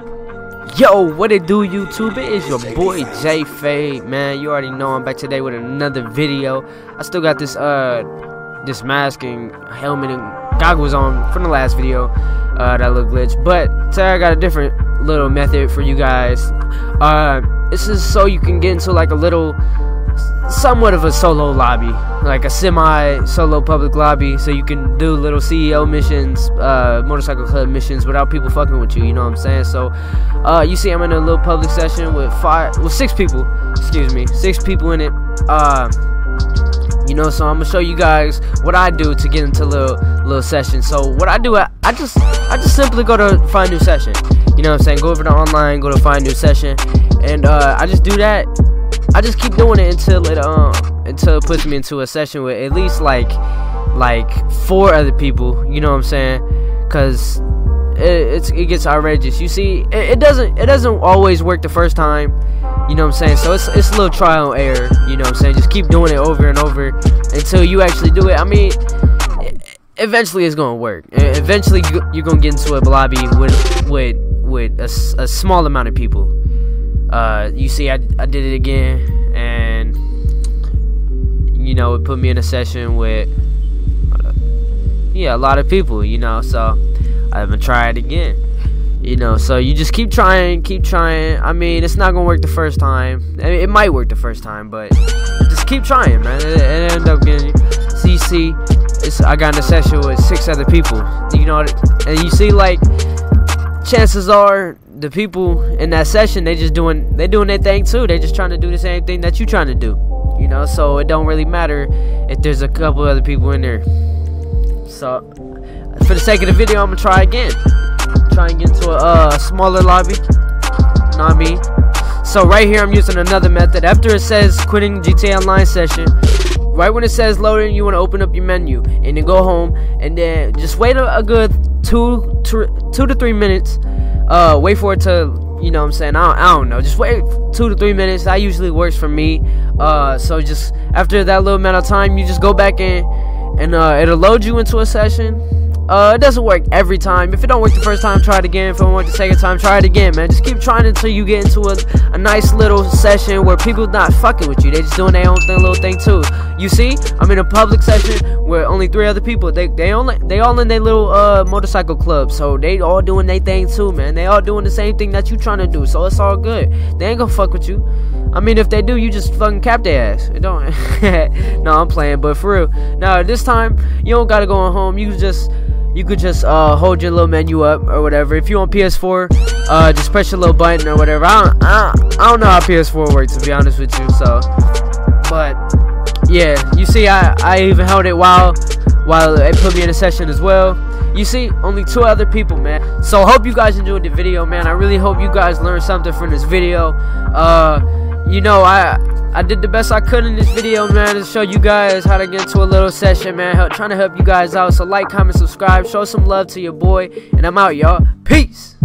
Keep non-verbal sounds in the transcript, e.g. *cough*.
Yo, what it do, YouTube? It is your boy J Fade, man. You already know I'm back today with another video. I still got this uh this mask and helmet and goggles on from the last video. Uh, that little glitch, but today I got a different little method for you guys. Uh, this is so you can get into like a little somewhat of a solo lobby, like a semi-solo public lobby, so you can do little CEO missions, uh, motorcycle club missions without people fucking with you. You know what I'm saying? So, uh, you see, I'm in a little public session with five, with six people. Excuse me, six people in it. Uh, you know, so I'm gonna show you guys what I do to get into little little session. So what I do, I, I just I just simply go to find new session. You know what I'm saying? Go over to online, go to find new session, and uh, I just do that I just keep doing it until it um until it puts me into a session with at least like like four other people. You know what I'm saying? Cause it, it gets outrageous. You see, it, it, doesn't it doesn't always work the first time. You know what I'm saying? So it's it's a little trial and error. You know what I'm saying? Just keep doing it over and over until you actually do it. I mean. Eventually, it's gonna work. Eventually, you're gonna get into a lobby with with with a, a small amount of people uh, you see, I, I did it again, and you know, it put me in a session with yeah, a lot of people, you know. So I'm gonna try it again, you know. So you just keep trying, keep trying. I mean, it's not gonna work the first time. I mean, it might work the first time, but just keep trying, man. It, it end up getting CC. It's I got in a session with six other people, you know, and you see like chances are the people in that session they just doing they doing their thing too. They just trying to do the same thing that you trying to do. You know, so it don't really matter if there's a couple other people in there. So for the sake of the video, I'm gonna try again. Try and get into a uh, smaller lobby. I mean? So right here, I'm using another method. After it says quitting GTA Online session, right when it says loading, you want to open up your menu and then go home and then just wait a, a good two, two, two to three minutes uh, wait for it to, you know what I'm saying? I don't, I don't know. Just wait two to three minutes. That usually works for me. Uh, so just after that little amount of time, you just go back in and uh, it'll load you into a session uh, it doesn't work every time. If it don't work the first time, try it again. If it don't work the second time, try it again, man. Just keep trying until you get into a, a nice little session where people not fucking with you. They just doing their own thing, little thing too. You see, I'm in a public session where only three other people. They they only they all in their little uh motorcycle club, so they all doing their thing too, man. They all doing the same thing that you trying to do, so it's all good. They ain't gonna fuck with you. I mean, if they do, you just fucking cap their ass. It don't. *laughs* no, I'm playing, but for real. Now this time, you don't gotta go home. You just you could just uh, hold your little menu up or whatever. If you want PS4, uh, just press your little button or whatever. I don't, I I don't know how PS4 works to be honest with you. So, but yeah, you see, I I even held it while while it put me in a session as well. You see, only two other people, man. So hope you guys enjoyed the video, man. I really hope you guys learned something from this video. Uh, you know, I I did the best I could in this video, man, to show you guys how to get into a little session, man. Help, trying to help you guys out. So like, comment, subscribe, show some love to your boy, and I'm out, y'all. Peace.